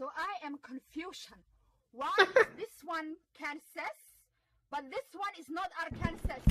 So I am confusion. Why is this one Kansas, but this one is not Arkansas?